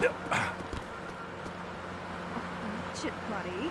Yep. Chip buddy.